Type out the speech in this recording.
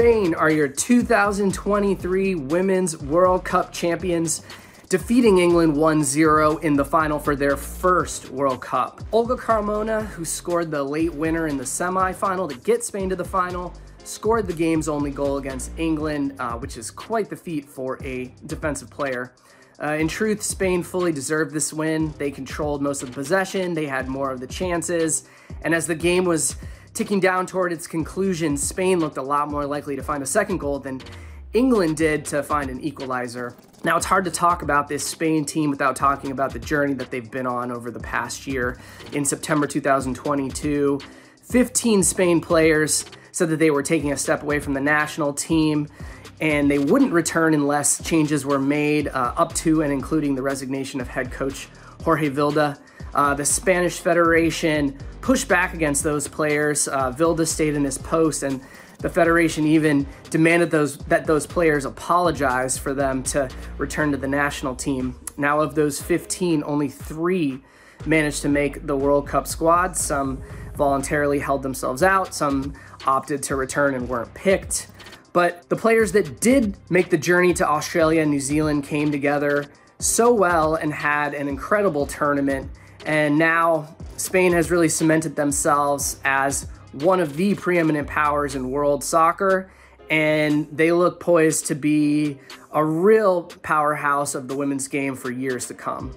Spain are your 2023 Women's World Cup champions, defeating England 1 0 in the final for their first World Cup. Olga Carmona, who scored the late winner in the semi-final to get Spain to the final, scored the game's only goal against England, uh, which is quite the feat for a defensive player. Uh, in truth, Spain fully deserved this win. They controlled most of the possession, they had more of the chances, and as the game was ticking down toward its conclusion, Spain looked a lot more likely to find a second goal than England did to find an equalizer. Now, it's hard to talk about this Spain team without talking about the journey that they've been on over the past year. In September 2022, 15 Spain players said that they were taking a step away from the national team and they wouldn't return unless changes were made uh, up to and including the resignation of head coach Jorge Vilda. Uh, the Spanish Federation pushed back against those players. Uh, Vilda stayed in his post, and the Federation even demanded those that those players apologize for them to return to the national team. Now, of those 15, only three managed to make the World Cup squad. Some voluntarily held themselves out, some opted to return and weren't picked. But the players that did make the journey to Australia and New Zealand came together so well and had an incredible tournament. And now Spain has really cemented themselves as one of the preeminent powers in world soccer. And they look poised to be a real powerhouse of the women's game for years to come.